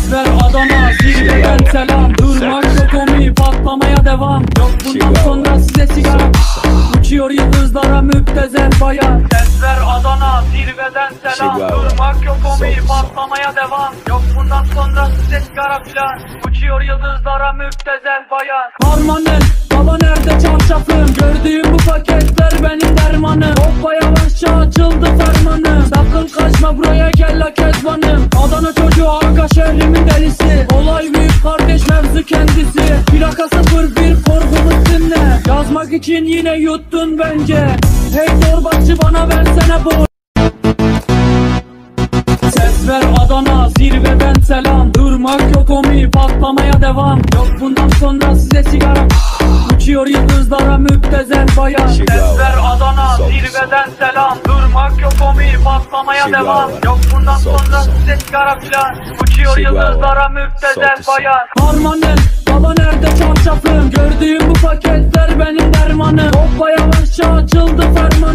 Ses ver Adana zirveden selam. Durmak yok omi patlamaya devam. Yok bundan sonra size sigara. Uçuyor yıldızlara müptezel bayan. Ses ver Adana zirveden selam. Durmak yok omi Sol, sol. patlamaya devam. Yok bundan sonra size sigara filan. Uçuyor yıldızlara müptezel bayan. Harmanel baba nerede çarşafım Gördüğüm bu paketler benim dermanım. Hoppa yavaşça açıldı fermanım. Sakın kaçma buraya gel la kezbanım. Adana çocuğu şehrimin delisi. Olay büyük kardeş mevzu kendisi. Plaka 01 korkumuz dinle. Yazmak için yine yuttun bence. Hey torbacı bana versene bu. Ses ver Adana zirveden selam. Durmak yok omi patlamaya devam. Yok bundan sonra size sigara Uçuyor yıldızlara müptezel bayan. Ses ver Adana zirveden selam. Durmak yok omi patlamaya devam. Yok bundan sonra sigara filan Uçuyor Chihuahua. yıldızlara müptezel bayan. Harmanel baba nerede çarşafım Gördüğüm bu paketler benim dermanım. Hoppa yavaşça açıldı fermanım